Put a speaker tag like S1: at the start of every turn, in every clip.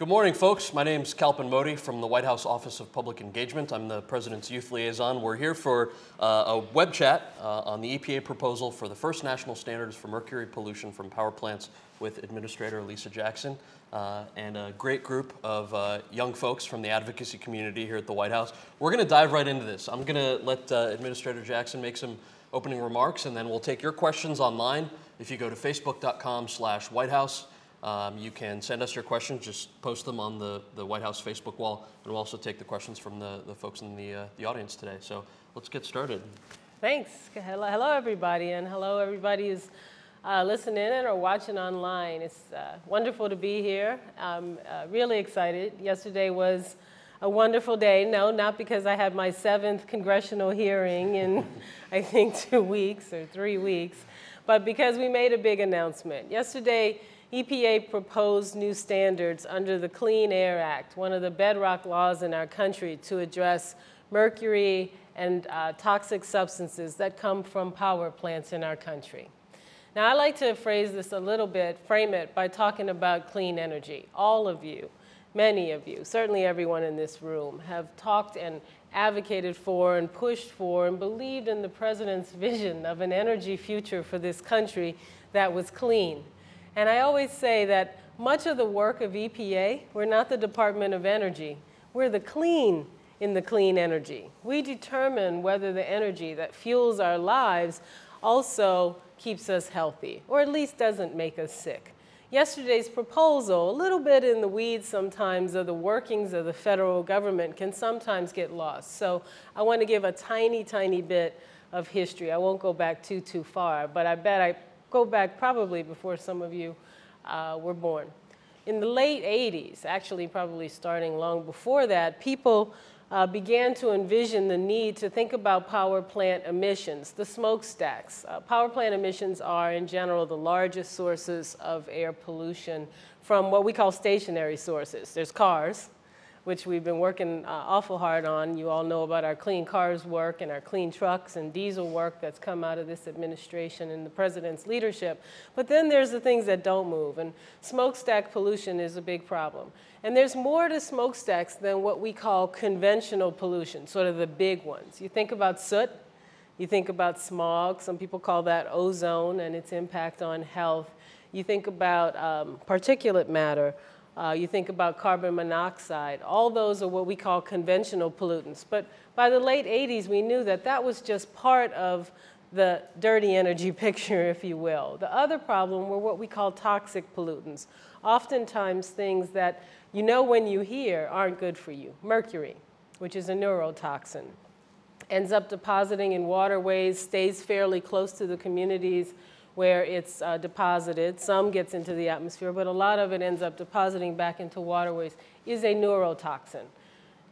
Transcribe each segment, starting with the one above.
S1: Good morning, folks. My name is Kalpen Modi from the White House Office of Public Engagement. I'm the President's Youth Liaison. We're here for uh, a web chat uh, on the EPA proposal for the first national standards for mercury pollution from power plants with Administrator Lisa Jackson uh, and a great group of uh, young folks from the advocacy community here at the White House. We're going to dive right into this. I'm going to let uh, Administrator Jackson make some opening remarks, and then we'll take your questions online. If you go to facebook.com slash White um, you can send us your questions, just post them on the, the White House Facebook wall, and we'll also take the questions from the, the folks in the, uh, the audience today. So let's get started.
S2: Thanks. Hello, hello everybody, and hello everybody who's uh, listening in or watching online. It's uh, wonderful to be here. I'm uh, really excited. Yesterday was a wonderful day. No, not because I had my seventh congressional hearing in, I think, two weeks or three weeks, but because we made a big announcement. Yesterday, EPA proposed new standards under the Clean Air Act, one of the bedrock laws in our country to address mercury and uh, toxic substances that come from power plants in our country. Now, I like to phrase this a little bit, frame it by talking about clean energy. All of you, many of you, certainly everyone in this room, have talked and advocated for and pushed for and believed in the president's vision of an energy future for this country that was clean and I always say that much of the work of EPA, we're not the Department of Energy, we're the clean in the clean energy. We determine whether the energy that fuels our lives also keeps us healthy, or at least doesn't make us sick. Yesterday's proposal, a little bit in the weeds sometimes of the workings of the federal government, can sometimes get lost. So I want to give a tiny, tiny bit of history. I won't go back too, too far, but I bet I go back probably before some of you uh, were born. In the late 80s, actually probably starting long before that, people uh, began to envision the need to think about power plant emissions, the smokestacks. Uh, power plant emissions are, in general, the largest sources of air pollution from what we call stationary sources. There's cars, which we've been working uh, awful hard on. You all know about our clean cars work and our clean trucks and diesel work that's come out of this administration and the president's leadership. But then there's the things that don't move, and smokestack pollution is a big problem. And there's more to smokestacks than what we call conventional pollution, sort of the big ones. You think about soot, you think about smog, some people call that ozone and its impact on health. You think about um, particulate matter, uh, you think about carbon monoxide. All those are what we call conventional pollutants. But by the late 80s, we knew that that was just part of the dirty energy picture, if you will. The other problem were what we call toxic pollutants. Oftentimes things that you know when you hear aren't good for you. Mercury, which is a neurotoxin, ends up depositing in waterways, stays fairly close to the communities where it's uh, deposited. Some gets into the atmosphere, but a lot of it ends up depositing back into waterways, is a neurotoxin.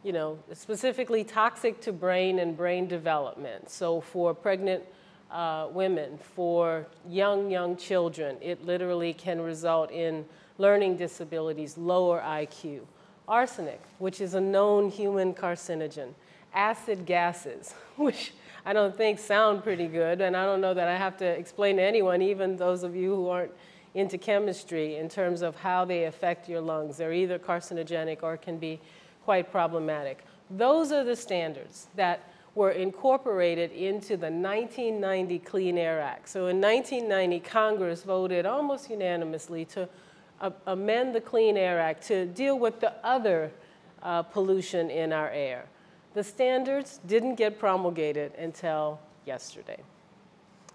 S2: You know, specifically toxic to brain and brain development. So for pregnant uh, women, for young, young children, it literally can result in learning disabilities, lower IQ. Arsenic, which is a known human carcinogen. Acid gases, which I don't think sound pretty good, and I don't know that I have to explain to anyone, even those of you who aren't into chemistry, in terms of how they affect your lungs. They're either carcinogenic or can be quite problematic. Those are the standards that were incorporated into the 1990 Clean Air Act. So in 1990, Congress voted almost unanimously to uh, amend the Clean Air Act to deal with the other uh, pollution in our air. The standards didn't get promulgated until yesterday.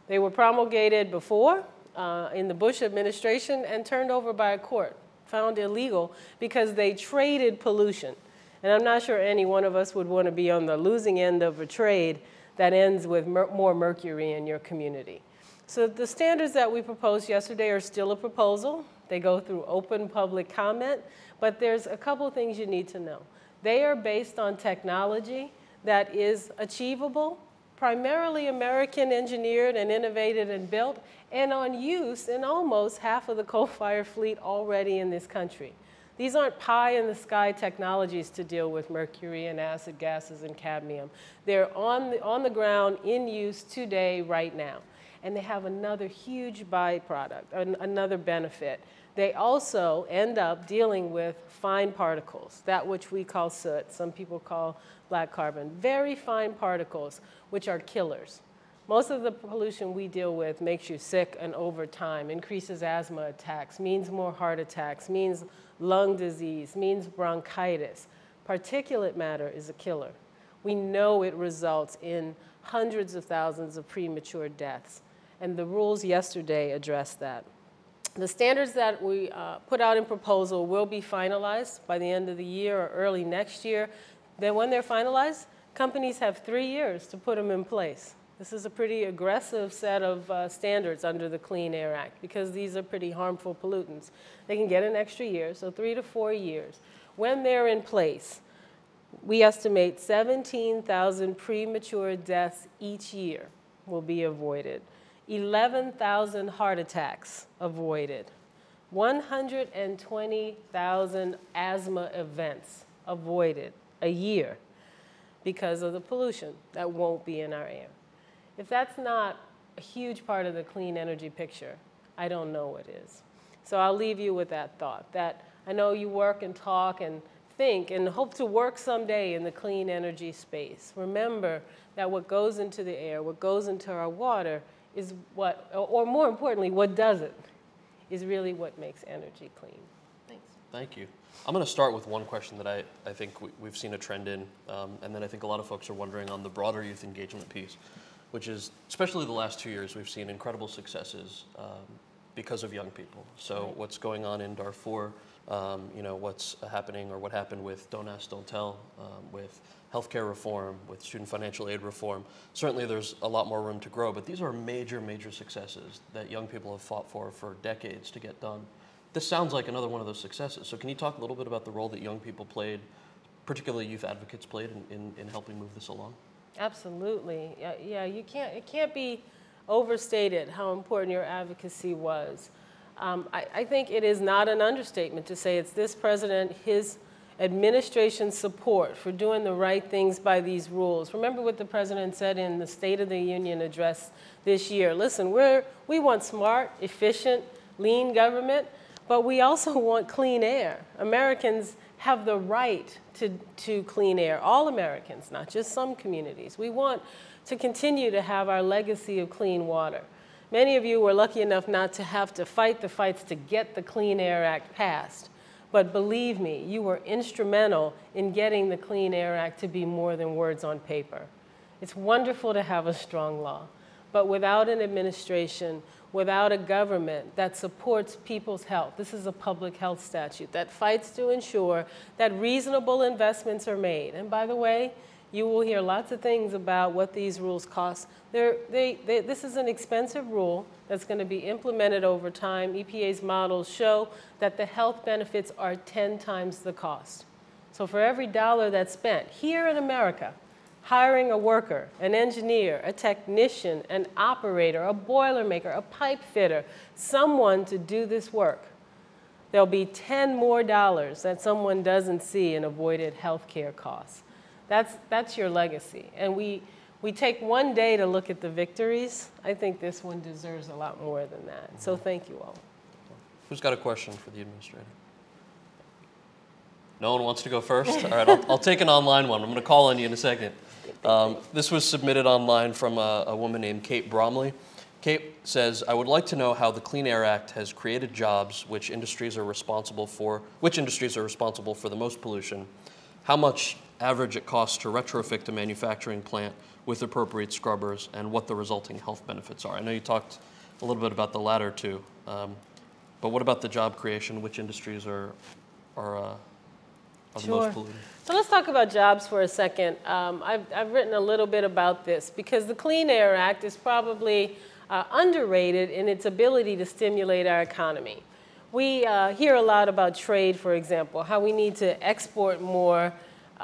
S2: They were promulgated before uh, in the Bush administration and turned over by a court, found illegal because they traded pollution. And I'm not sure any one of us would want to be on the losing end of a trade that ends with mer more mercury in your community. So the standards that we proposed yesterday are still a proposal. They go through open public comment, but there's a couple things you need to know. They are based on technology that is achievable, primarily American engineered and innovated and built, and on use in almost half of the coal-fired fleet already in this country. These aren't pie in the sky technologies to deal with mercury and acid gases and cadmium. They're on the, on the ground in use today, right now. And they have another huge byproduct, an- another benefit. They also end up dealing with fine particles, that which we call soot, some people call black carbon, very fine particles, which are killers. Most of the pollution we deal with makes you sick and over time, increases asthma attacks, means more heart attacks, means lung disease, means bronchitis. Particulate matter is a killer. We know it results in hundreds of thousands of premature deaths, and the rules yesterday addressed that. The standards that we uh, put out in proposal will be finalized by the end of the year or early next year. Then when they're finalized, companies have three years to put them in place. This is a pretty aggressive set of uh, standards under the Clean Air Act because these are pretty harmful pollutants. They can get an extra year, so three to four years. When they're in place, we estimate 17,000 premature deaths each year will be avoided, 11,000 heart attacks avoided, 120,000 asthma events avoided a year because of the pollution that won't be in our air. If that's not a huge part of the clean energy picture, I don't know what is. So I'll leave you with that thought that I know you work and talk and think and hope to work someday in the clean energy space. Remember that what goes into the air, what goes into our water, is what, or more importantly, what doesn't, is really what makes energy clean. Thanks.
S1: Thank you. I'm going to start with one question that I, I think we, have seen a trend in, um, and then I think a lot of folks are wondering on the broader youth engagement piece, which is, especially the last two years, we've seen incredible successes um, because of young people. So right. what's going on in Darfur, um, you know, what's happening or what happened with Don't Ask, Don't Tell, um, with healthcare reform, with student financial aid reform. Certainly there's a lot more room to grow, but these are major, major successes that young people have fought for for decades to get done. This sounds like another one of those successes. So can you talk a little bit about the role that young people played, particularly youth advocates played in, in, in helping move this along?
S2: Absolutely. Yeah, yeah, you can't, it can't be overstated how important your advocacy was. Um, I, I, think it is not an understatement to say it's this president, his administration's support for doing the right things by these rules. Remember what the president said in the State of the Union address this year. Listen, we're, we want smart, efficient, lean government, but we also want clean air. Americans have the right to, to clean air, all Americans, not just some communities. We want to continue to have our legacy of clean water. Many of you were lucky enough not to have to fight the fights to get the Clean Air Act passed. But believe me, you were instrumental in getting the Clean Air Act to be more than words on paper. It's wonderful to have a strong law, but without an administration, without a government that supports people's health, this is a public health statute that fights to ensure that reasonable investments are made. And by the way, you will hear lots of things about what these rules cost. They, they, this is an expensive rule that's going to be implemented over time. EPA's models show that the health benefits are 10 times the cost. So for every dollar that's spent here in America, hiring a worker, an engineer, a technician, an operator, a boilermaker, a pipe fitter, someone to do this work, there'll be 10 more dollars that someone doesn't see in avoided health care costs. That's, that's your legacy. And we, we take one day to look at the victories. I think this one deserves a lot more than that. So thank you all.
S1: Who's got a question for the administrator? No one wants to go first? All right, I'll, I'll take an online one. I'm going to call on you in a second. Um, this was submitted online from a, a woman named Kate Bromley. Kate says, I would like to know how the Clean Air Act has created jobs which industries are responsible for, which industries are responsible for the most pollution, how much average it costs to retrofit a manufacturing plant with appropriate scrubbers, and what the resulting health benefits are. I know you talked a little bit about the latter two, um, but what about the job creation? Which industries are, are, uh, are
S2: sure.
S1: the most polluting?
S2: So let's talk about jobs for a second. Um, I've, I've written a little bit about this because the Clean Air Act is probably uh, underrated in its ability to stimulate our economy. We uh, hear a lot about trade, for example, how we need to export more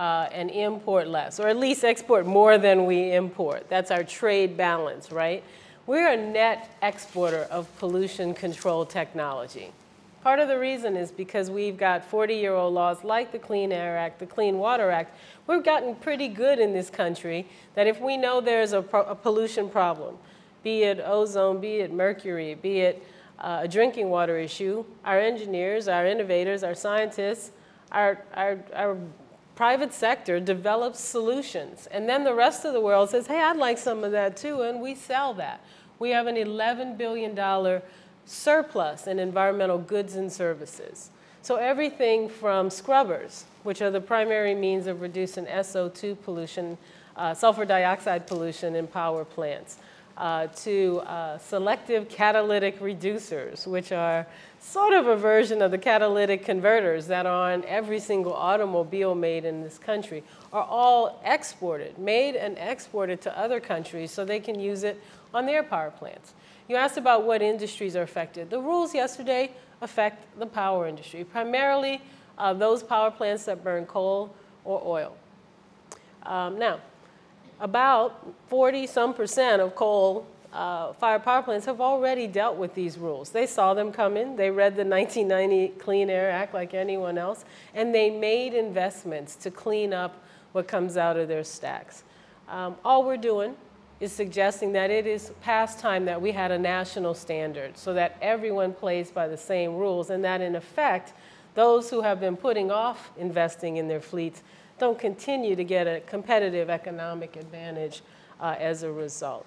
S2: uh, and import less, or at least export more than we import. That's our trade balance, right? We're a net exporter of pollution control technology. Part of the reason is because we've got 40 year old laws like the Clean Air Act, the Clean Water Act. We've gotten pretty good in this country that if we know there's a, a pollution problem, be it ozone, be it mercury, be it uh, a drinking water issue, our engineers, our innovators, our scientists, our, our, our private sector develops solutions. And then the rest of the world says, hey, I'd like some of that too, and we sell that. We have an $11 billion surplus in environmental goods and services. So everything from scrubbers, which are the primary means of reducing SO2 pollution, uh, sulfur dioxide pollution in power plants, uh, to uh, selective catalytic reducers, which are sort of a version of the catalytic converters that are on every single automobile made in this country, are all exported, made and exported to other countries so they can use it on their power plants. You asked about what industries are affected. The rules yesterday affect the power industry, primarily uh, those power plants that burn coal or oil. Um, now, about 40 some percent of coal uh, fired power plants have already dealt with these rules. They saw them coming, they read the 1990 Clean Air Act like anyone else, and they made investments to clean up what comes out of their stacks. Um, all we're doing is suggesting that it is past time that we had a national standard so that everyone plays by the same rules and that in effect, those who have been putting off investing in their fleets don't continue to get a competitive economic advantage uh, as a result.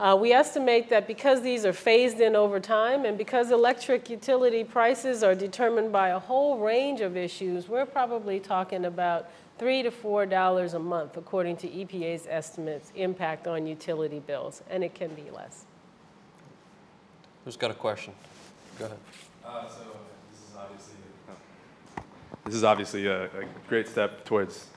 S2: Uh, we estimate that because these are phased in over time and because electric utility prices are determined by a whole range of issues, we're probably talking about three to four dollars a month, according to EPA's estimates, impact on utility bills, and it can be less.
S1: Who's got a question? Go ahead.
S3: Uh, so this is obviously this is obviously a, a great step towards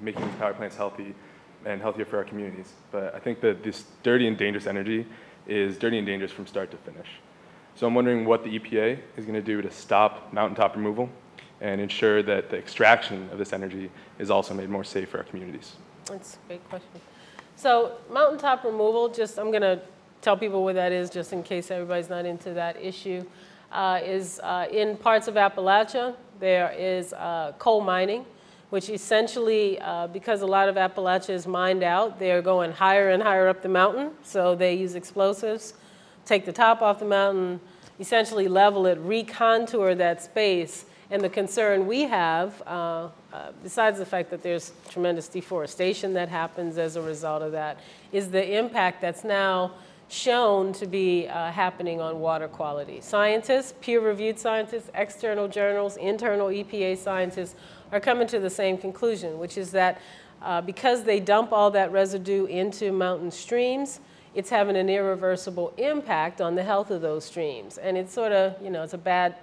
S3: making these power plants healthy and healthier for our communities. But I think that this dirty and dangerous energy is dirty and dangerous from start to finish. So I'm wondering what the EPA is going to do to stop mountaintop removal and ensure that the extraction of this energy is also made more safe for our communities.
S2: That's a great question. So mountaintop removal, just I'm going to tell people what that is just in case everybody's not into that issue, uh, is uh, in parts of Appalachia, there is uh, coal mining which essentially, uh, because a lot of Appalachia is mined out, they're going higher and higher up the mountain. So they use explosives, take the top off the mountain, essentially level it, recontour that space. And the concern we have, uh, uh, besides the fact that there's tremendous deforestation that happens as a result of that, is the impact that's now shown to be uh, happening on water quality. Scientists, peer-reviewed scientists, external journals, internal EPA scientists are coming to the same conclusion, which is that uh, because they dump all that residue into mountain streams, it's having an irreversible impact on the health of those streams. And it's sort of, you know, it's a bad,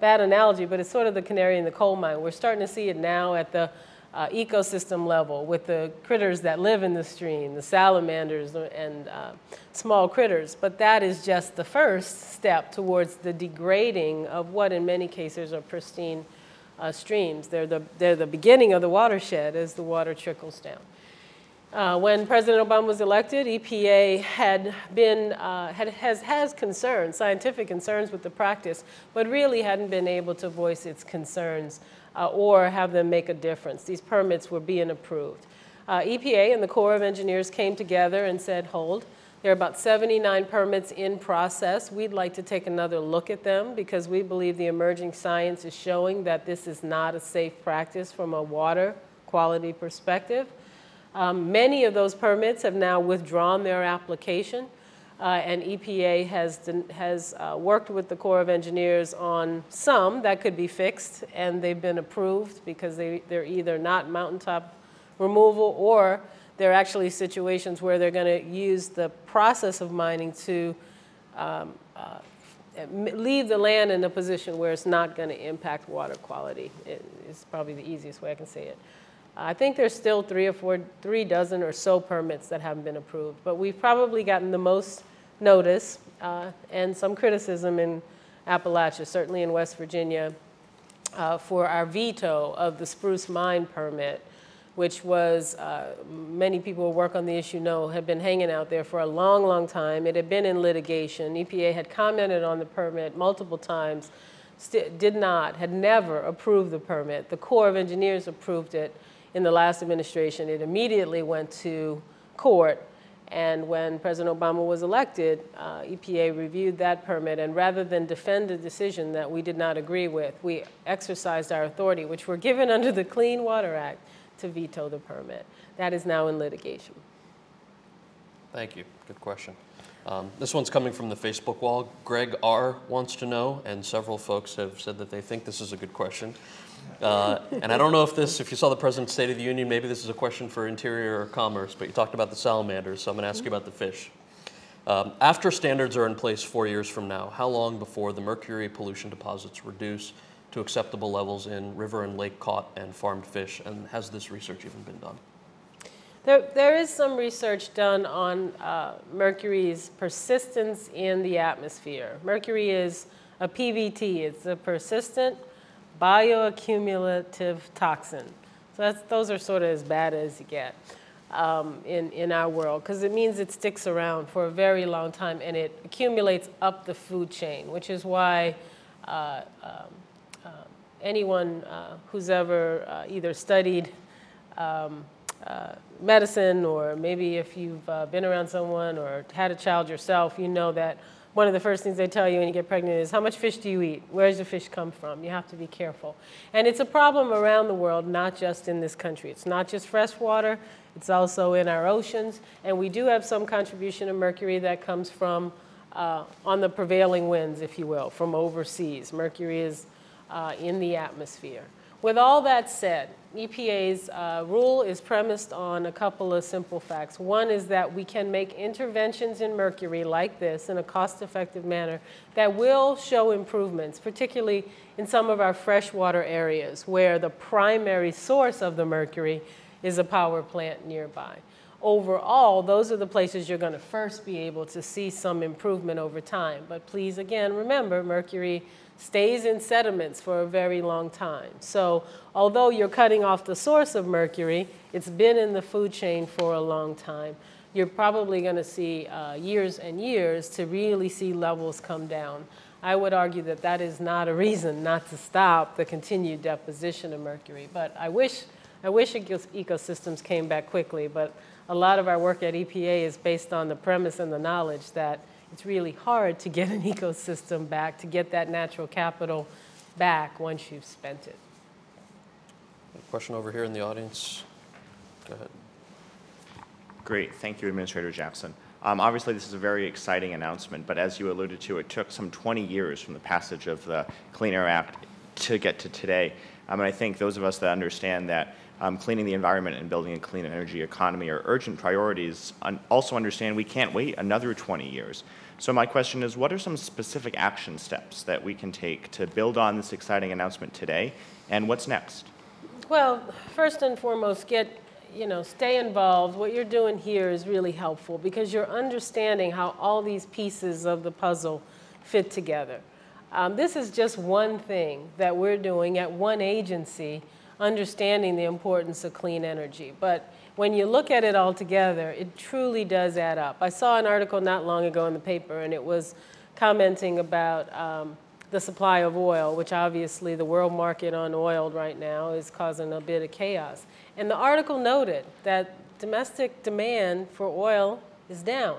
S2: bad analogy, but it's sort of the canary in the coal mine. We're starting to see it now at the uh, ecosystem level with the critters that live in the stream, the salamanders and uh, small critters. But that is just the first step towards the degrading of what in many cases are pristine uh, streams. They're the, they're the beginning of the watershed as the water trickles down. Uh, when President Obama was elected, EPA had been, uh, had, has, has concerns, scientific concerns with the practice, but really hadn't been able to voice its concerns uh, or have them make a difference. These permits were being approved. Uh, EPA and the Corps of Engineers came together and said, hold, there are about 79 permits in process. We'd like to take another look at them because we believe the emerging science is showing that this is not a safe practice from a water quality perspective. Um, many of those permits have now withdrawn their application, uh, and EPA has, has uh, worked with the Corps of Engineers on some that could be fixed, and they've been approved because they, they're either not mountaintop removal or there are actually situations where they're going to use the process of mining to um, uh, leave the land in a position where it's not going to impact water quality. It's probably the easiest way I can say it. I think there's still three or four, three dozen or so permits that haven't been approved, but we've probably gotten the most notice uh, and some criticism in Appalachia, certainly in West Virginia, uh, for our veto of the spruce mine permit which was, uh, many people who work on the issue know, had been hanging out there for a long, long time. It had been in litigation. EPA had commented on the permit multiple times, did not, had never approved the permit. The Corps of Engineers approved it in the last administration. It immediately went to court, And when President Obama was elected, uh, EPA reviewed that permit, and rather than defend a decision that we did not agree with, we exercised our authority, which we're given under the Clean Water Act, to veto the permit. That is now in litigation.
S1: Thank you. Good question. Um, this one's coming from the Facebook wall. Greg R. wants to know, and several folks have said that they think this is a good question. Uh, and I don't know if this, if you saw the President's State of the Union, maybe this is a question for Interior or Commerce, but you talked about the salamanders, so I'm going to ask you about the fish. Um, after standards are in place four years from now, how long before the mercury pollution deposits reduce to acceptable levels in river and lake caught and farmed fish? And has this research even been done?
S2: There, there is some research done on uh, mercury's persistence in the atmosphere. Mercury is a PBT, it's a persistent bioaccumulative toxin. So those are sort of as bad as you get um, in, in our world because it means it sticks around for a very long time and it accumulates up the food chain, which is why uh, um, anyone uh, who's ever uh, either studied um, uh, medicine, or maybe if you've been around someone or had a child yourself, you know that one of the first things they tell you when you get pregnant is how much fish do you eat? Where does the fish come from? You have to be careful. And it's a problem around the world, not just in this country. It's not just fresh water, it's also in our oceans. And we do have some contribution of mercury that comes from uh, on the prevailing winds, if you will, from overseas. Mercury is uh, in the atmosphere. With all that said, EPA's uh, rule is premised on a couple of simple facts. One is that we can make interventions in mercury like this in a cost effective manner that will show improvements, particularly in some of our freshwater areas where the primary source of the mercury is a power plant nearby. Overall, those are the places you're going to first be able to see some improvement over time. But please, again, remember mercury stays in sediments for a very long time. So although you're cutting off the source of mercury, it's been in the food chain for a long time. You're probably going to see uh, years and years to really see levels come down. I would argue that that is not a reason not to stop the continued deposition of mercury. But I wish, I wish ecosystems came back quickly, but a lot of our work at EPA is based on the premise and the knowledge that it's really hard to get an ecosystem back, to get that natural capital back once you've spent it.
S1: question over here in the audience. Go ahead.
S4: Great. Thank you, Administrator Jackson. Um, obviously, this is a very exciting announcement, but as you alluded to, it took some 20 years from the passage of the Clean Air Act to get to today. Um, and I think those of us that understand that um, cleaning the environment and building a clean energy economy are urgent priorities, un- also understand we can't wait another 20 years. So my question is, what are some specific action steps that we can take to build on this exciting announcement today, and what's next?
S2: Well, first and foremost, get you know, stay involved. What you're doing here is really helpful because you're understanding how all these pieces of the puzzle fit together. Um, this is just one thing that we're doing at one agency, understanding the importance of clean energy. But when you look at it all together, it truly does add up. I saw an article not long ago in the paper, and it was commenting about um, the supply of oil, which obviously the world market on oil right now is causing a bit of chaos. And the article noted that domestic demand for oil is down.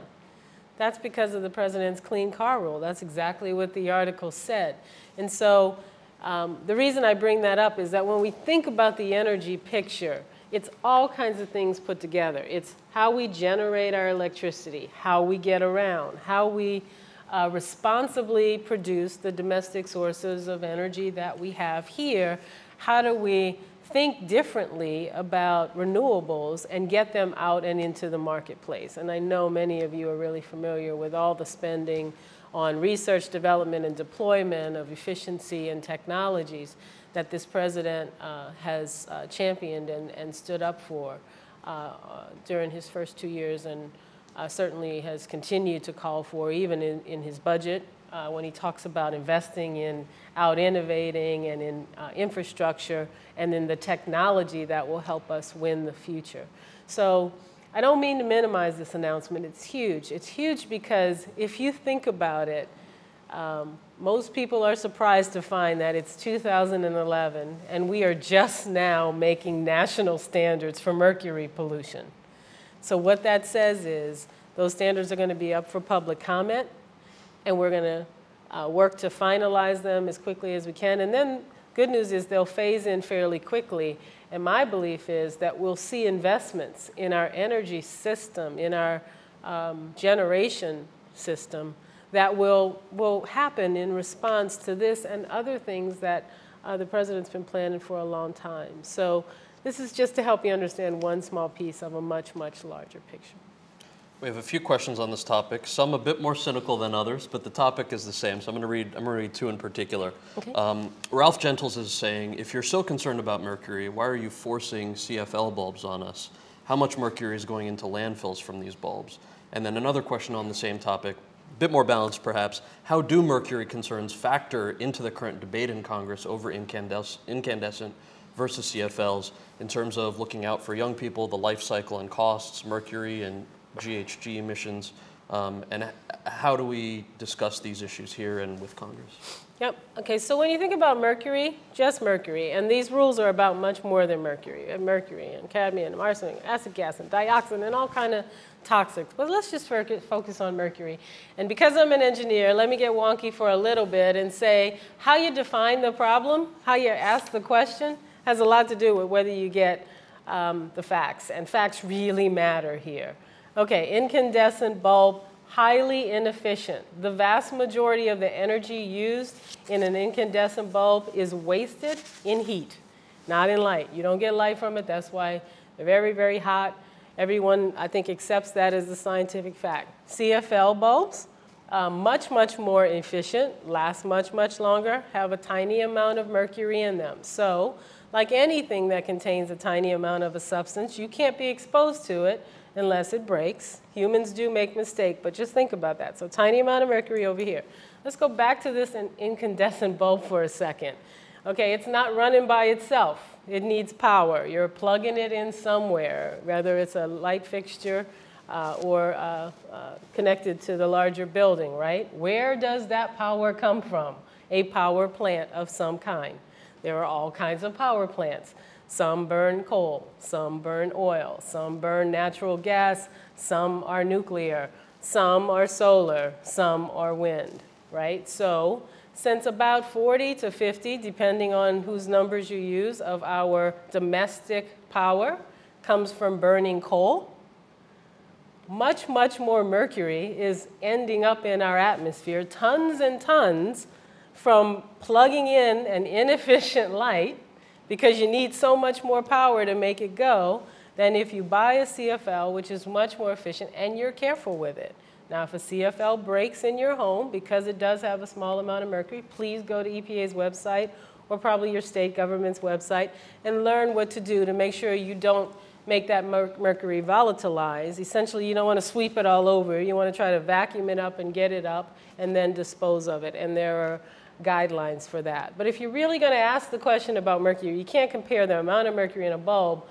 S2: That's because of the president's clean car rule. That's exactly what the article said. And so um, the reason I bring that up is that when we think about the energy picture, it's all kinds of things put together. It's how we generate our electricity, how we get around, how we uh, responsibly produce the domestic sources of energy that we have here. How do we think differently about renewables and get them out and into the marketplace? And I know many of you are really familiar with all the spending on research, development, and deployment of efficiency and technologies that this president uh, has uh, championed and, and stood up for uh, uh during his first two years and uh, certainly has continued to call for, even in, in his budget, uh, when he talks about investing in out innovating and in infrastructure and in the technology that will help us win the future. So I don't mean to minimize this announcement. It's huge. It's huge because if you think about it, um, most people are surprised to find that it's 2011 and we are just now making national standards for mercury pollution. So, what that says is Those standards are going to be up for public comment, and we're going to uh, work to finalize them as quickly as we can. And then, good news is they'll phase in fairly quickly. And my belief is that we'll see investments in our energy system, in our um, generation system, that will, will happen in response to this and other things that uh, the president's been planning for a long time. So this is just to help you understand one small piece of a much, much larger picture.
S1: We have a few questions on this topic, some a bit more cynical than others, but the topic is the same. So I'm going to read. I'm going to read two in particular.
S2: Okay.
S1: Um, Ralph Gentles is saying, if you're so concerned about mercury, why are you forcing CFL bulbs on us? How much mercury is going into landfills from these bulbs? And then another question on the same topic, a bit more balanced perhaps. How do mercury concerns factor into the current debate in Congress over incandes- incandescent versus CFLs in terms of looking out for young people, the life cycle and costs, mercury and GHG emissions, um, and how do we discuss these issues here and with Congress?
S2: Yep. Okay, so when you think about mercury, just mercury, and these rules are about much more than mercury, and mercury and cadmium and arsenic, acid gas and dioxin and all kind of toxics. But let's just focus on mercury. And because I'm an engineer, let me get wonky for a little bit and say how you define the problem, how you ask the question, has a lot to do with whether you get um, the facts. And facts really matter here. Okay, incandescent bulb, highly inefficient. The vast majority of the energy used in an incandescent bulb is wasted in heat, not in light. You don't get light from it, that's why they're very, very hot. Everyone, I think, accepts that as the scientific fact. CFL bulbs, uh, much, much more efficient, last much, much longer, have a tiny amount of mercury in them. So, like anything that contains a tiny amount of a substance, you can't be exposed to it unless it breaks. Humans do make mistakes, but just think about that. So tiny amount of mercury over here. Let's go back to this incandescent bulb for a second. Okay, it's not running by itself. It needs power. You're plugging it in somewhere, whether it's a light fixture uh, or uh, uh, connected to the larger building, right? Where does that power come from? A power plant of some kind. There are all kinds of power plants. Some burn coal, some burn oil, some burn natural gas, some are nuclear, some are solar, some are wind, right? So, since about 40 to 50, depending on whose numbers you use, of our domestic power comes from burning coal, much, much more mercury is ending up in our atmosphere, tons and tons from plugging in an inefficient light because you need so much more power to make it go than if you buy a CFL, which is much more efficient, and you're careful with it. Now, if a CFL breaks in your home because it does have a small amount of mercury, please go to EPA's website or probably your state government's website and learn what to do to make sure you don't make that mercury volatilize. Essentially, you don't want to sweep it all over. You want to try to vacuum it up and get it up and then dispose of it. And there are guidelines for that. But if you're really going to ask the question about mercury, you can't compare the amount of mercury in a bulb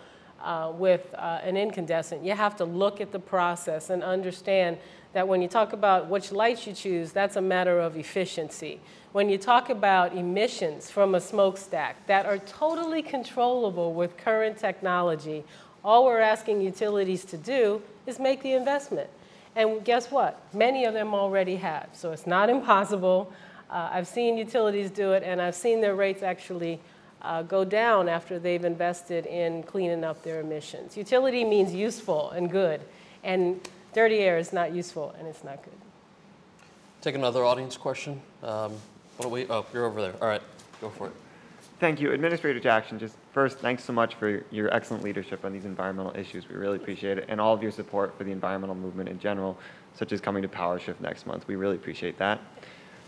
S2: uh, with uh, an incandescent. You have to look at the process and understand that when you talk about which lights you choose, that's a matter of efficiency. When you talk about emissions from a smokestack that are totally controllable with current technology, all we're asking utilities to do is make the investment. And guess what? Many of them already have. So it's not impossible. Uh, I've seen utilities do it, and I've seen their rates actually uh, go down after they've invested in cleaning up their emissions. Utility means useful and good, and dirty air is not useful and it's not good.
S1: Take another audience question. Um, what do we? Oh, you're over there. All right, go for it.
S5: Thank you, Administrator Jackson. Just first, thanks so much for your excellent leadership on these environmental issues. We really appreciate it, and all of your support for the environmental movement in general, such as coming to PowerShift next month. We really appreciate that.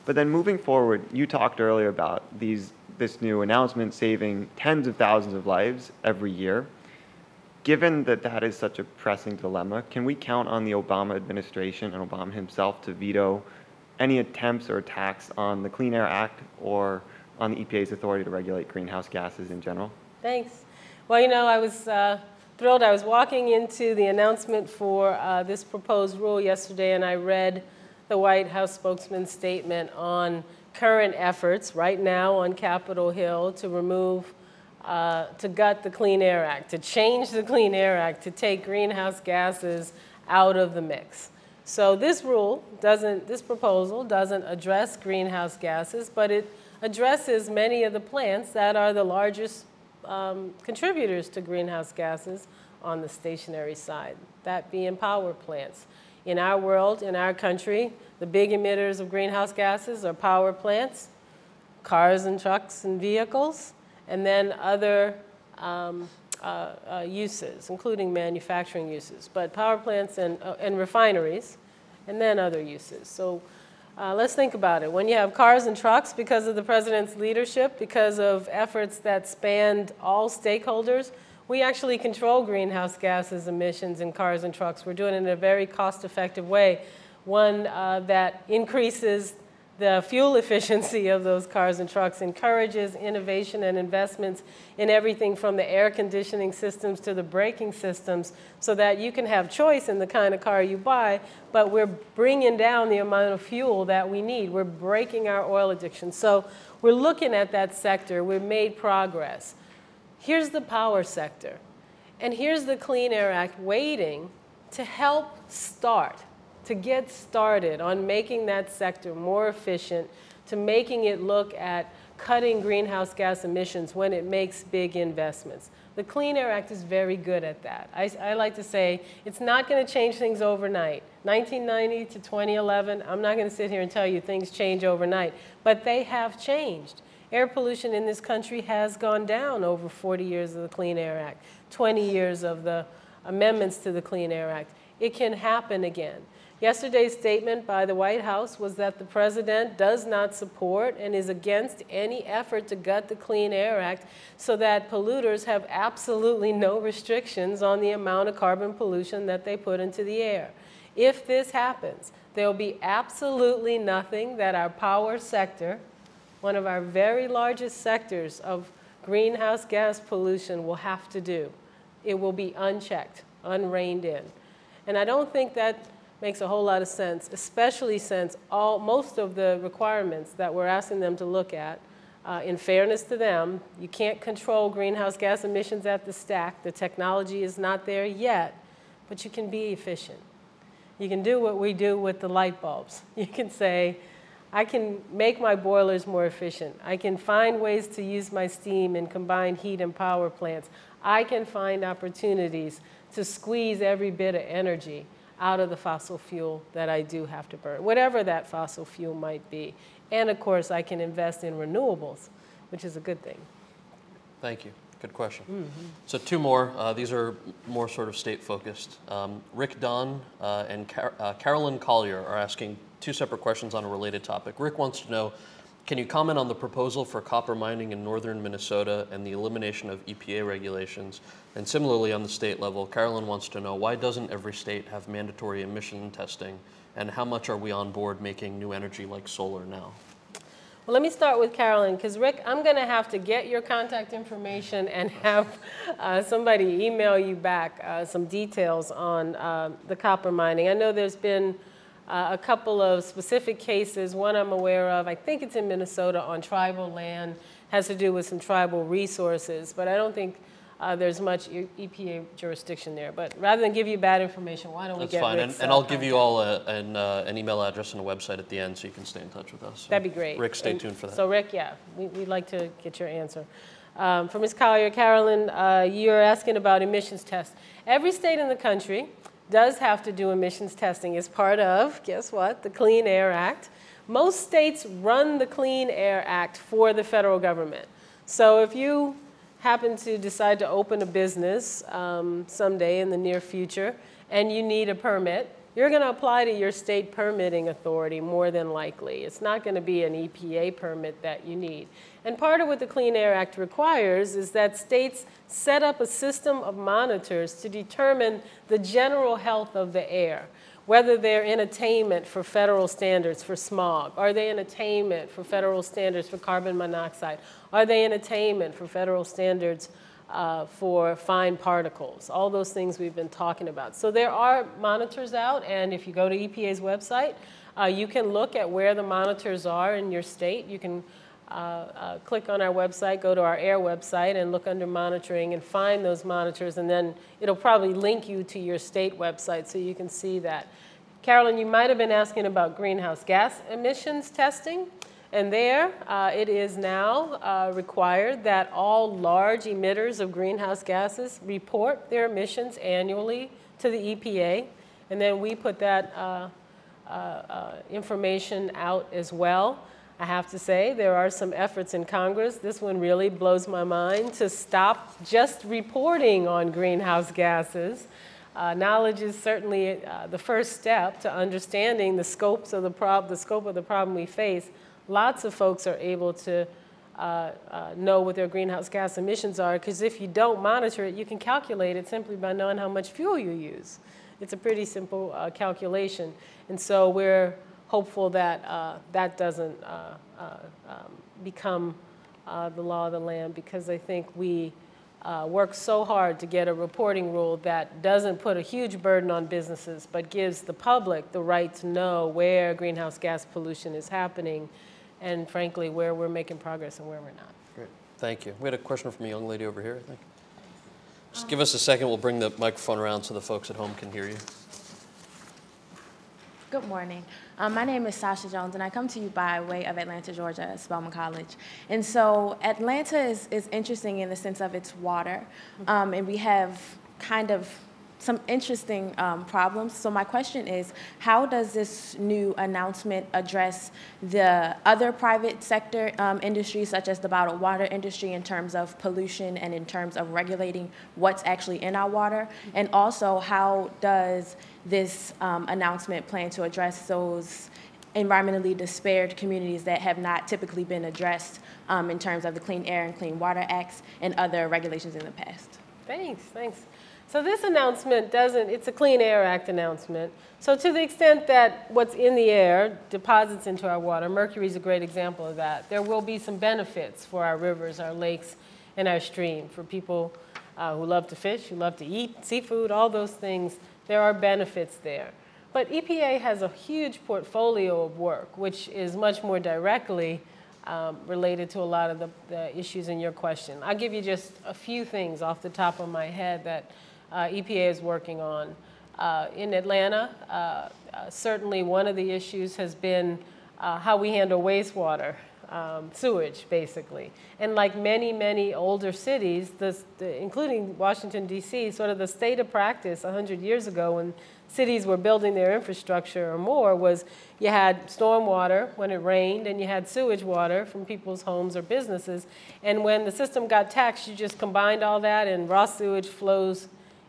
S5: But then moving forward, you talked earlier about these, this new announcement saving tens of thousands of lives every year. Given that that is such a pressing dilemma, can we count on the Obama administration and Obama himself to veto any attempts or attacks on the Clean Air Act or on the EPA's authority to regulate greenhouse gases in general?
S2: Thanks. Well, you know, I was uh, thrilled. I was walking into the announcement for uh, this proposed rule yesterday, and I read the White House spokesman's statement on current efforts right now on Capitol Hill to remove, uh, to gut the Clean Air Act, to change the Clean Air Act, to take greenhouse gases out of the mix. So this rule doesn't, this proposal doesn't address greenhouse gases, but it addresses many of the plants that are the largest um, contributors to greenhouse gases on the stationary side, that being power plants. In our world, in our country, the big emitters of greenhouse gases are power plants, cars and trucks and vehicles, and then other um, uh, uh, uses, including manufacturing uses, but power plants and, uh, and refineries, and then other uses. So uh, let's think about it. When you have cars and trucks, because of the president's leadership, because of efforts that spanned all stakeholders, we actually control greenhouse gases emissions in cars and trucks. We're doing it in a very cost effective way, one uh, that increases the fuel efficiency of those cars and trucks encourages innovation and investments in everything from the air conditioning systems to the braking systems so that you can have choice in the kind of car you buy, but we're bringing down the amount of fuel that we need. We're breaking our oil addiction. So we're looking at that sector. We've made progress. Here's the power sector. And here's the Clean Air Act waiting to help start to get started on making that sector more efficient, to making it look at cutting greenhouse gas emissions when it makes big investments. The Clean Air Act is very good at that. I, I like to say it's not going to change things overnight. 1990 to 2011, I'm not going to sit here and tell you things change overnight, but they have changed. Air pollution in this country has gone down over 40 years of the Clean Air Act, 20 years of the amendments to the Clean Air Act. It can happen again. Yesterday's statement by the White House was that the president does not support and is against any effort to gut the Clean Air Act so that polluters have absolutely no restrictions on the amount of carbon pollution that they put into the air. If this happens, there will be absolutely nothing that our power sector, one of our very largest sectors of greenhouse gas pollution, will have to do. It will be unchecked, unreined in. And I don't think that makes a whole lot of sense, especially since all, most of the requirements that we're asking them to look at, uh, in fairness to them, you can't control greenhouse gas emissions at the stack. The technology is not there yet, but you can be efficient. You can do what we do with the light bulbs. You can say, I can make my boilers more efficient. I can find ways to use my steam in combined heat and power plants. I can find opportunities to squeeze every bit of energy out of the fossil fuel that I do have to burn, whatever that fossil fuel might be. And of course, I can invest in renewables, which is a good thing.
S1: Thank you. Good question. Mm-hmm. So, two more. Uh, these are more sort of state focused. Um, Rick Don uh, and Car- uh, Carolyn Collier are asking two separate questions on a related topic. Rick wants to know can you comment on the proposal for copper mining in northern Minnesota and the elimination of EPA regulations? And similarly, on the state level, Carolyn wants to know why doesn't every state have mandatory emission testing? And how much are we on board making new energy like solar now?
S2: Well, let me start with Carolyn, because Rick, I'm going to have to get your contact information and have uh, somebody email you back uh, some details on uh, the copper mining. I know there's been uh, a couple of specific cases, one I'm aware of, I think it's in Minnesota on tribal land, has to do with some tribal resources, but I don't think uh, there's much EPA jurisdiction there. But rather than give you bad information, why don't
S1: That's
S2: we get
S1: fine.
S2: Rick's,
S1: and, and
S2: uh,
S1: I'll give you all a, an, uh, an email address and a website at the end so you can stay in touch with us. So,
S2: That'd be great.
S1: Rick, stay
S2: And
S1: tuned for that.
S2: So Rick, yeah, we, we'd like to get your answer. Um, for Ms. Collier, Carolyn, uh, you're asking about emissions tests. Every state in the country does have to do emissions testing as part of, guess what, the Clean Air Act. Most states run the Clean Air Act for the federal government. So if you happen to decide to open a business um, someday in the near future and you need a permit, you're going to apply to your state permitting authority more than likely. It's not going to be an EPA permit that you need. And part of what the Clean Air Act requires is that states set up a system of monitors to determine the general health of the air, whether they're in attainment for federal standards for smog, are they in attainment for federal standards for carbon monoxide, are they in attainment for federal standards uh, for fine particles, all those things we've been talking about. So there are monitors out, and if you go to EPA's website, uh, you can look at where the monitors are in your state. You can uh, uh, click on our website, go to our air website, and look under monitoring and find those monitors, and then it'll probably link you to your state website so you can see that. Carolyn, you might have been asking about greenhouse gas emissions testing. And there, uh, it is now uh, required that all large emitters of greenhouse gases report their emissions annually to the EPA. And then we put that uh, uh, uh, information out as well. I have to say, there are some efforts in Congress. This one really blows my mind to stop just reporting on greenhouse gases. Uh, knowledge is certainly uh, the first step to understanding the scopes of the prob- the scope of the problem we face. Lots of folks are able to uh, uh know what their greenhouse gas emissions are because if you don't monitor it, you can calculate it simply by knowing how much fuel you use. It's a pretty simple uh, calculation, and so we're hopeful that uh, that doesn't uh, uh, um, become uh, the law of the land because I think we uh, work so hard to get a reporting rule that doesn't put a huge burden on businesses but gives the public the right to know where greenhouse gas pollution is happening and frankly where we're making progress and where we're not.
S1: Great, thank you. We had a question from a young lady over here, I think. Just give us a second, we'll bring the microphone around so the folks at home can hear you.
S6: Good morning. Um, my name is Sasha Jones, and I come to you by way of Atlanta, Georgia, at Spelman College. And so Atlanta is, is interesting in the sense of its water, um, and we have kind of some interesting um, problems. So my question is, how does this new announcement address the other private sector um, industries, such as the bottled water industry, in terms of pollution and in terms of regulating what's actually in our water? And also, how does this um, announcement plan to address those environmentally despaired communities that have not typically been addressed um, in terms of the Clean Air and Clean Water Acts and other regulations in the past?
S2: Thanks, thanks. So this announcement doesn't, it's a Clean Air Act announcement. So to the extent that what's in the air deposits into our water, mercury is a great example of that. There will be some benefits for our rivers, our lakes, and our stream for people uh, who love to fish, who love to eat seafood, all those things. There are benefits there. But EPA has a huge portfolio of work, which is much more directly um, related to a lot of the, the issues in your question. I'll give you just a few things off the top of my head that EPA is working on. Uh, in Atlanta, uh, certainly one of the issues has been how we handle wastewater. Um, sewage, basically. And like many, many older cities, the, including Washington, D.C., sort of the state of practice 100 years ago when cities were building their infrastructure or more was you had storm water when it rained and you had sewage water from people's homes or businesses. And when the system got taxed, you just combined all that and raw sewage flows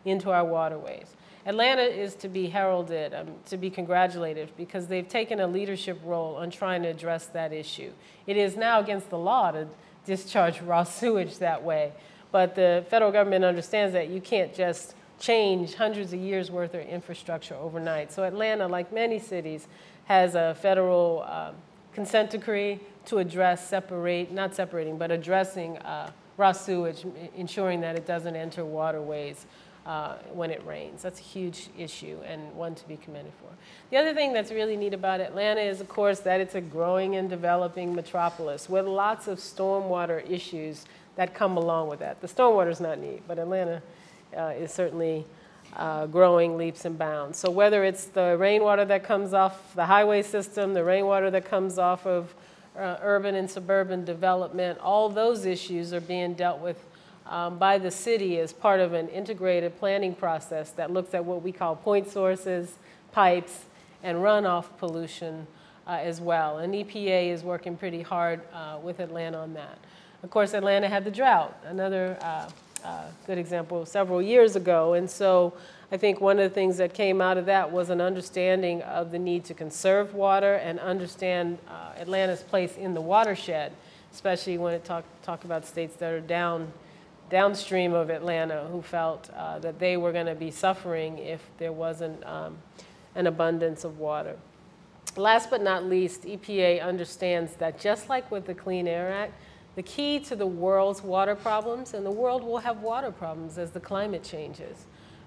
S2: into our waterways. Atlanta is to be heralded, um, to be congratulated, because they've taken a leadership role on trying to address that issue. It is now against the law to discharge raw sewage that way, but the federal government understands that you can't just change hundreds of years worth of infrastructure overnight. So Atlanta, like many cities, has a federal um, consent decree to address separate, not separating, but addressing uh, raw sewage, ensuring that it doesn't enter waterways uh, when it rains. That's a huge issue and one to be commended for. The other thing that's really neat about Atlanta is, of course, that it's a growing and developing metropolis with lots of stormwater issues that come along with that. The stormwater is not neat, but Atlanta uh, is certainly uh, growing leaps and bounds. So whether it's the rainwater that comes off the highway system, the rainwater that comes off of uh, urban and suburban development, all those issues are being dealt with um, by the city as part of an integrated planning process that looks at what we call point sources, pipes, and runoff pollution uh, as well. And EPA is working pretty hard uh, with Atlanta on that. Of course, Atlanta had the drought, another uh, uh good example several years ago. And so I think one of the things that came out of that was an understanding of the need to conserve water and understand uh, Atlanta's place in the watershed, especially when it talk, talk about states that are down downstream of Atlanta who felt uh, that they were going to be suffering if there wasn't um, an abundance of water. Last but not least, EPA understands that just like with the Clean Air Act, the key to the world's water problems, and the world will have water problems as the climate changes,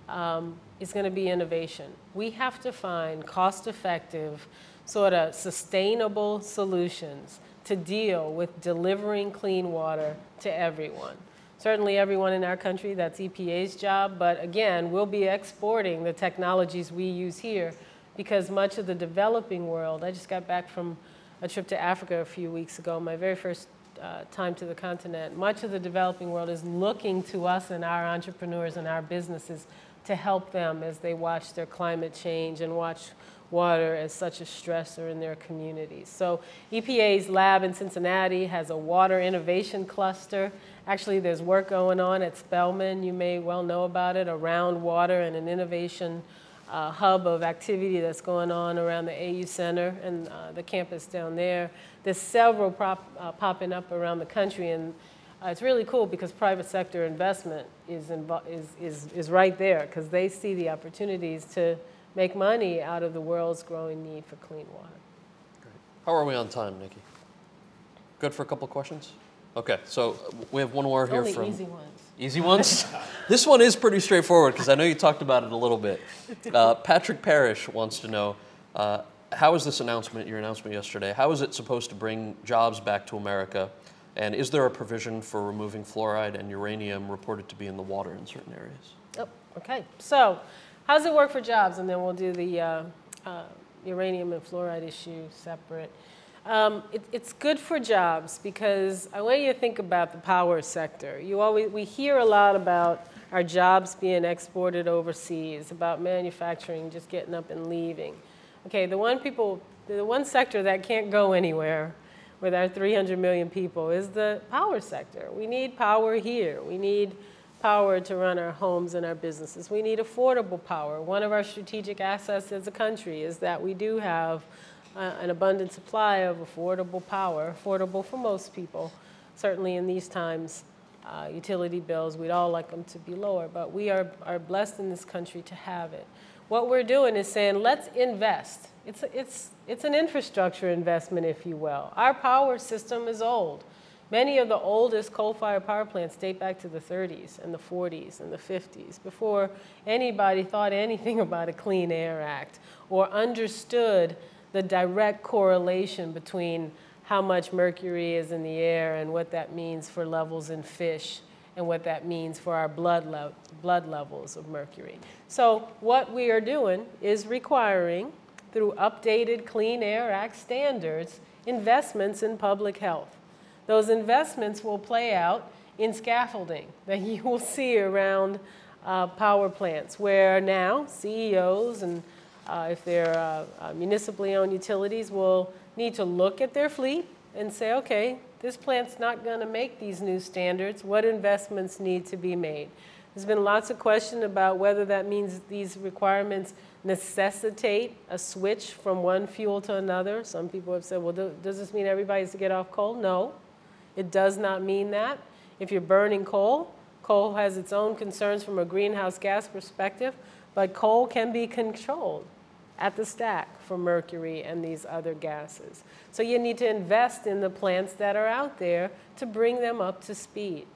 S2: um, is going to be innovation. We have to find cost effective, sort of sustainable solutions to deal with delivering clean water to everyone certainly everyone in our country, that's EPA's job, but again, we'll be exporting the technologies we use here because much of the developing world, I just got back from a trip to Africa a few weeks ago, my very first uh, time to the continent. Much of the developing world is looking to us and our entrepreneurs and our businesses to help them as they watch their climate change and watch water as such a stressor in their communities. So EPA's lab in Cincinnati has a water innovation cluster. Actually, there's work going on at Spelman, you may well know about it, around water and an innovation uh, hub of activity that's going on around the AU Center and uh, the campus down there. There's several prop, uh, popping up around the country, and uh, it's really cool because private sector investment is, is, is, is right there because they see the opportunities to make money out of the world's growing need for clean water.
S1: How are we on time, Nikki? Good for a couple questions? Okay, so we have one more here
S2: Only
S1: from.
S2: easy ones.
S1: Easy ones? this one is pretty straightforward because I know you talked about it a little bit. Uh, Patrick Parrish wants to know uh, how is this announcement, your announcement yesterday, how is it supposed to bring jobs back to America? And is there a provision for removing fluoride and uranium reported to be in the water in certain areas?
S2: Oh, okay. So, how does it work for jobs? And then we'll do the uh, uh, uranium and fluoride issue separate. Um, it, it's good for jobs because I want you to think about the power sector. You always, we hear a lot about our jobs being exported overseas, about manufacturing just getting up and leaving. Okay, the one people, the one sector that can't go anywhere with our 300 million people is the power sector. We need power here. We need power to run our homes and our businesses. We need affordable power. One of our strategic assets as a country is that we do have uh, an abundant supply of affordable power, affordable for most people. Certainly in these times, uh, utility bills, we'd all like them to be lower, but we are, are blessed in this country to have it. What we're doing is saying, let's invest. It's, it's, it's an infrastructure investment, if you will. Our power system is old. Many of the oldest coal-fired power plants date back to the 30s and the 40s and the 50s, before anybody thought anything about a Clean Air Act or understood the direct correlation between how much mercury is in the air and what that means for levels in fish and what that means for our blood, le blood levels of mercury. So what we are doing is requiring, through updated Clean Air Act standards, investments in public health. Those investments will play out in scaffolding that you will see around uh, power plants, where now CEOs and uh, if they're uh, uh, municipally owned utilities, will need to look at their fleet and say, okay, this plant's not going to make these new standards. What investments need to be made? There's been lots of question about whether that means these requirements necessitate a switch from one fuel to another. Some people have said, well, do, does this mean everybody has to get off coal? No, it does not mean that. If you're burning coal, coal has its own concerns from a greenhouse gas perspective, but coal can be controlled at the stack for mercury and these other gases. So you need to invest in the plants that are out there to bring them up to speed.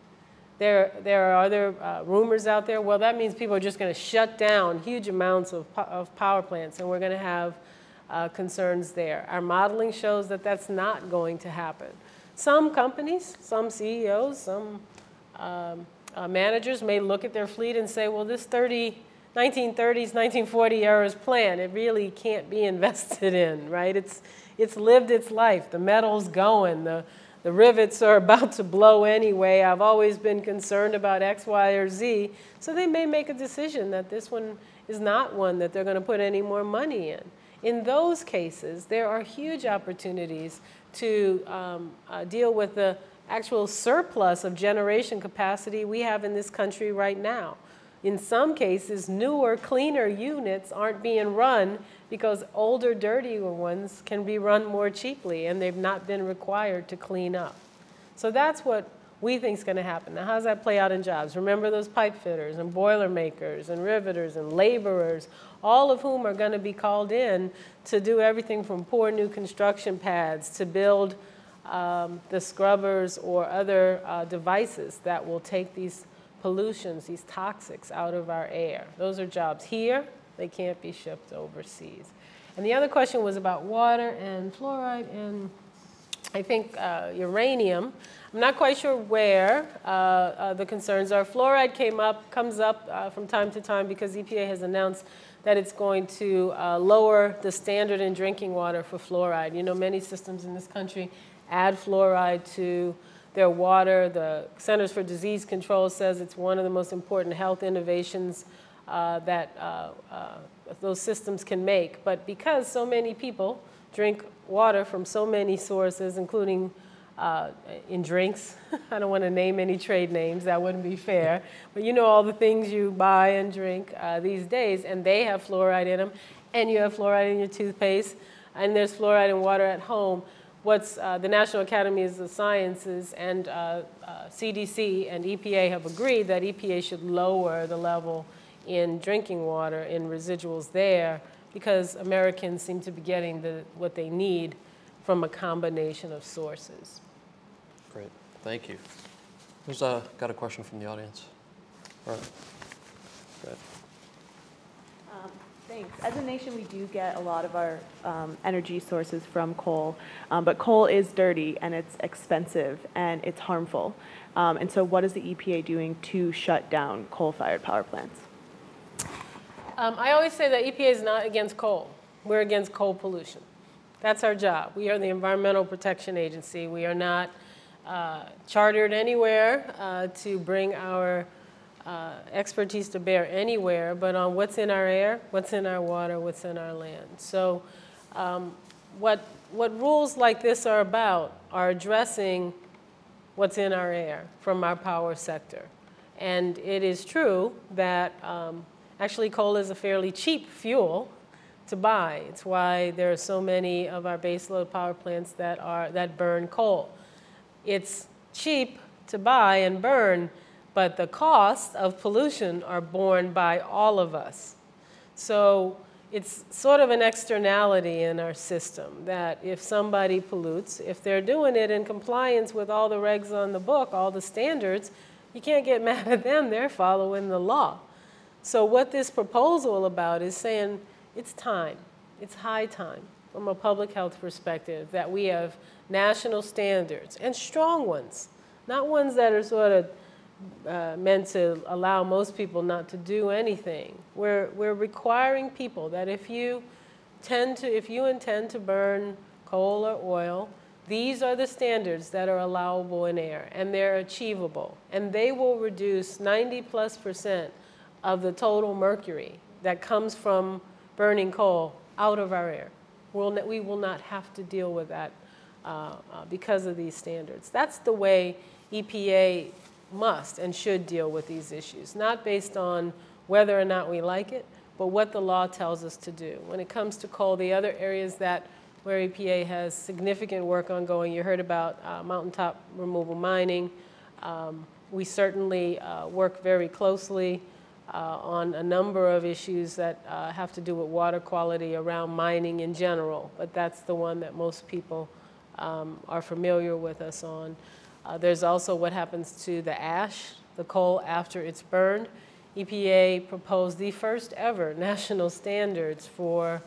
S2: There, there are other uh, rumors out there. Well, that means people are just going to shut down huge amounts of, of power plants, and we're going to have uh, concerns there. Our modeling shows that that's not going to happen. Some companies, some CEOs, some um, uh, managers may look at their fleet and say, well, this 30 1930s, 1940 era's plan. It really can't be invested in, right? It's, it's lived its life. The metal's going. The, the rivets are about to blow anyway. I've always been concerned about X, Y, or Z. So they may make a decision that this one is not one that they're going to put any more money in. In those cases, there are huge opportunities to um, uh, deal with the actual surplus of generation capacity we have in this country right now. In some cases, newer, cleaner units aren't being run because older, dirtier ones can be run more cheaply and they've not been required to clean up. So that's what we think is going to happen. Now, how does that play out in jobs? Remember those pipe fitters and boiler makers and riveters and laborers, all of whom are going to be called in to do everything from pour new construction pads to build um, the scrubbers or other uh, devices that will take these pollutions, these toxics out of our air. Those are jobs here, they can't be shipped overseas. And the other question was about water and fluoride and I think uh, uranium. I'm not quite sure where uh, uh, the concerns are. Fluoride came up, comes up uh, from time to time because EPA has announced that it's going to uh, lower the standard in drinking water for fluoride. You know, many systems in this country add fluoride to their water. The Centers for Disease Control says it's one of the most important health innovations uh, that those systems can make. But because so many people drink water from so many sources, including uh, in drinks. I don't want to name any trade names, that wouldn't be fair. But you know all the things you buy and drink uh, these days, and they have fluoride in them, and you have fluoride in your toothpaste, and there's fluoride in water at home. What's uh, the National Academies of Sciences and CDC uh, uh, and EPA have agreed that EPA should lower the level in drinking water in residuals there because Americans seem to be getting the, what they need from a combination of sources.
S1: Great, thank you. Who's uh, got a question from the audience? All right. Go ahead.
S7: Um, Thanks. As a nation, we do get a lot of our um, energy sources from coal, um, but coal is dirty and it's expensive and it's harmful. Um, and so, what is the EPA doing to shut down coal-fired power plants?
S2: Um, I always say that EPA is not against coal. We're against coal pollution. That's our job. We are the Environmental Protection Agency. We are not uh, chartered anywhere uh, to bring our uh, expertise to bear anywhere, but on what's in our air, what's in our water, what's in our land. So, um, what, what rules like this are about are addressing what's in our air from our power sector. And it is true that um, actually coal is a fairly cheap fuel to buy. It's why there are so many of our baseload power plants that, are, that burn coal. It's cheap to buy and burn, but the costs of pollution are borne by all of us. So it's sort of an externality in our system that if somebody pollutes, if they're doing it in compliance with all the regs on the book, all the standards, you can't get mad at them, they're following the law. So what this proposal about is saying, it's time, it's high time from a public health perspective that we have national standards and strong ones, not ones that are sort of uh, meant to allow most people not to do anything. We're, we're requiring people that if you tend to, if you intend to burn coal or oil, these are the standards that are allowable in air and they're achievable. And they will reduce 90 plus percent of the total mercury that comes from burning coal out of our air. We'll, we will not have to deal with that uh, uh, because of these standards. That's the way EPA must and should deal with these issues, not based on whether or not we like it, but what the law tells us to do. When it comes to coal, the other areas that where EPA has significant work ongoing, you heard about uh, mountaintop removal mining. Um, we certainly uh, work very closely on a number of issues that uh, have to do with water quality around mining in general, but that's the one that most people um, are familiar with us on. Uh, there's also what happens to the ash, the coal after it's burned. EPA proposed the first ever national standards for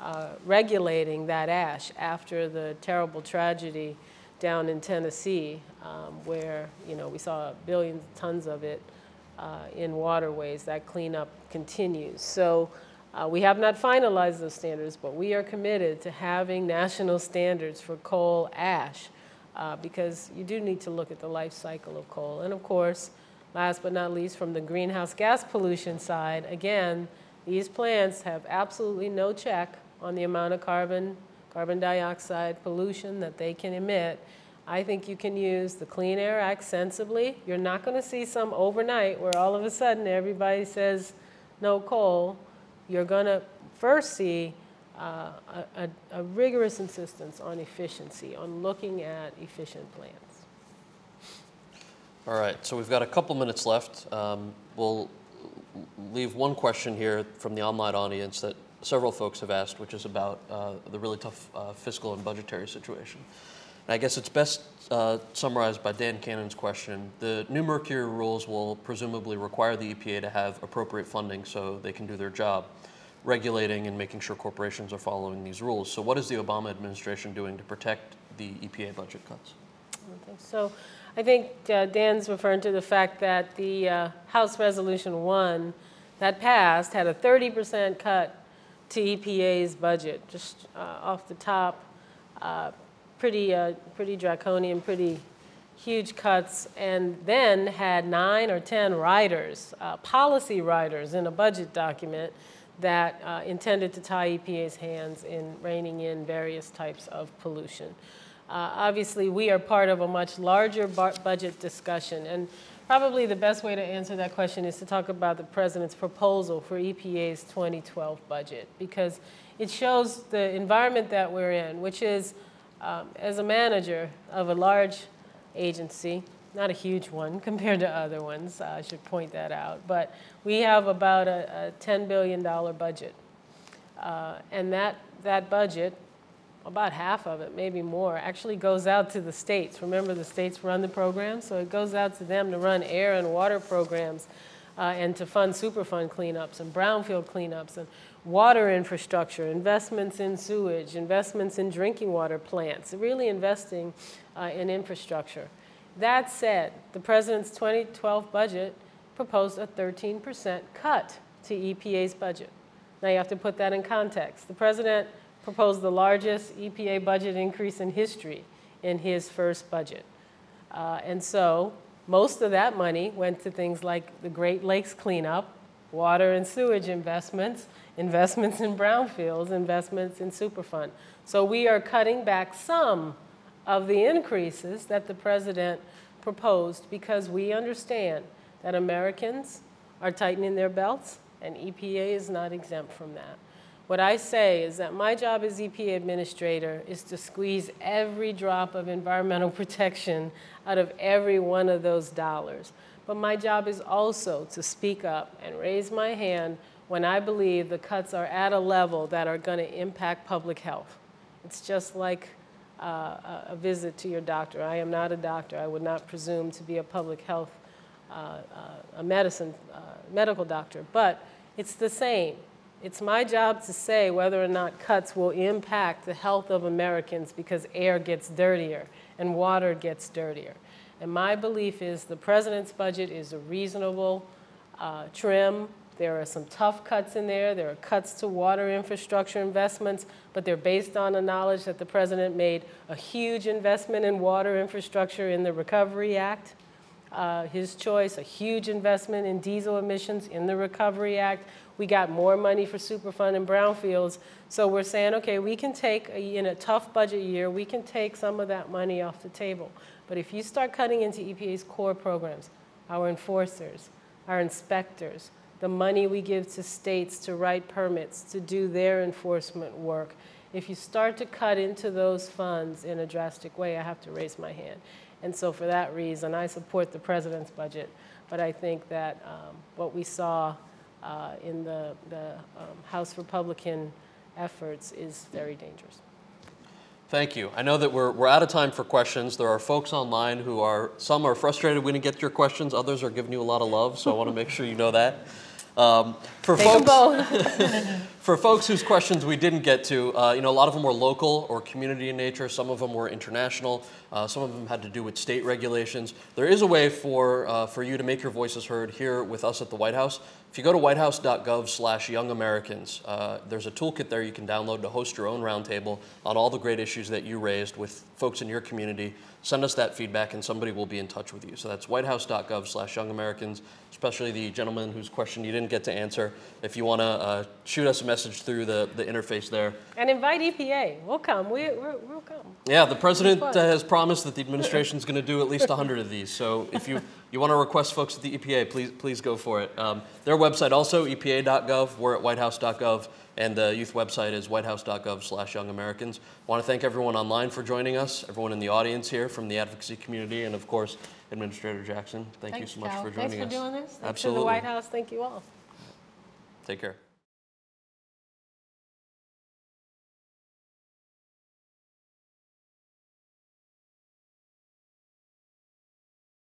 S2: uh, regulating that ash after the terrible tragedy down in Tennessee, um, where you know we saw billions of tons of it uh, in waterways. That cleanup continues. So uh, we have not finalized those standards, but we are committed to having national standards for coal ash uh, because you do need to look at the life cycle of coal. And of course, last but not least, from the greenhouse gas pollution side, again, these plants have absolutely no check on the amount of carbon, carbon dioxide pollution that they can emit. I think you can use the Clean Air Act sensibly. You're not going to see some overnight where all of a sudden everybody says no coal. You're going to first see uh, a, a, rigorous insistence on efficiency, on looking at efficient plants.
S1: All right, so we've got a couple minutes left. Um, we'll leave one question here from the online audience that several folks have asked, which is about uh, the really tough uh, fiscal and budgetary situation. I guess it's best uh, summarized by Dan Cannon's question. The new Mercury rules will presumably require the EPA to have appropriate funding so they can do their job, regulating and making sure corporations are following these rules. So, what is the Obama administration doing to protect the EPA budget cuts?
S2: So, I think uh, Dan's referring to the fact that the uh, House Resolution 1 that passed had a 30% cut to EPA's budget, just uh, off the top. Pretty, uh, pretty draconian, pretty huge cuts, and then had nine or 10 riders, uh, policy riders in a budget document that uh, intended to tie EPA's hands in reining in various types of pollution. Uh, obviously, we are part of a much larger bu- budget discussion, and probably the best way to answer that question is to talk about the president's proposal for EPA's 2012 budget, because it shows the environment that we're in, which is, um, as a manager of a large agency, not a huge one compared to other ones, I should point that out, but we have about a, a $10 billion budget. Uh, and that, that budget, about half of it, maybe more, actually goes out to the states. Remember, the states run the program, so it goes out to them to run air and water programs uh, and to fund Superfund cleanups and brownfield cleanups and water infrastructure, investments in sewage, investments in drinking water plants, really investing uh, in infrastructure. That said, the president's 2012 budget proposed a 13% cut to EPA's budget. Now you have to put that in context. The president proposed the largest EPA budget increase in history in his first budget. Uh, and so most of that money went to things like the Great Lakes cleanup, water and sewage investments, investments in brownfields, investments in Superfund. So we are cutting back some of the increases that the president proposed because we understand that Americans are tightening their belts and EPA is not exempt from that. What I say is that my job as EPA administrator is to squeeze every drop of environmental protection out of every one of those dollars. But my job is also to speak up and raise my hand when I believe the cuts are at a level that are going to impact public health. It's just like uh, a visit to your doctor. I am not a doctor. I would not presume to be a public health, uh, uh, a medicine, uh, medical doctor. But it's the same. It's my job to say whether or not cuts will impact the health of Americans because air gets dirtier and water gets dirtier. And my belief is the president's budget is a reasonable uh, trim. There are some tough cuts in there. There are cuts to water infrastructure investments, but they're based on the knowledge that the president made a huge investment in water infrastructure in the Recovery Act. Uh, his choice, a huge investment in diesel emissions in the Recovery Act. We got more money for Superfund and brownfields. So we're saying, okay, we can take, a, in a tough budget year, we can take some of that money off the table. But if you start cutting into EPA's core programs, our enforcers, our inspectors, the money we give to states to write permits, to do their enforcement work, if you start to cut into those funds in a drastic way, I have to raise my hand. And so for that reason, I support the president's budget. But I think that um, what we saw uh, in the, the um, House Republican efforts is very dangerous.
S1: Thank you. I know that we're, we're out of time for questions. There are folks online who are, some are frustrated we didn't get your questions, others are giving you a lot of love, so I want to make sure you know that. Um, for
S2: Take 'em
S1: folks. for folks whose questions we didn't get to, uh, you know, a lot of them were local or community in nature. Some of them were international. Uh, some of them had to do with state regulations. There is a way for, uh, for you to make your voices heard here with us at the White House. If you go to whitehouse.gov slash young Americans, uh, there's a toolkit there you can download to host your own roundtable on all the great issues that you raised with folks in your community. Send us that feedback and somebody will be in touch with you. So that's whitehouse.gov slash young Americans, especially the gentleman whose question you didn't get to answer. If you want to uh, shoot us a message through the, the interface there.
S2: And invite EPA. We'll come. We, we're, we'll come.
S1: Yeah, the president uh, has promised that the administration is going to do at least 100 of these. So if you, you want to request folks at the EPA, please, please go for it. Um, their website also, epa.gov. We're at whitehouse.gov. And the youth website is whitehouse.gov slash young Americans. want to thank everyone online for joining us, everyone in the audience here from the advocacy community, and of course, Administrator Jackson. Thank
S2: Thanks,
S1: you so much for joining
S2: Thanks for
S1: us.
S2: doing this. Thanks
S1: Absolutely.
S2: to the White House. Thank you all.
S1: Take care.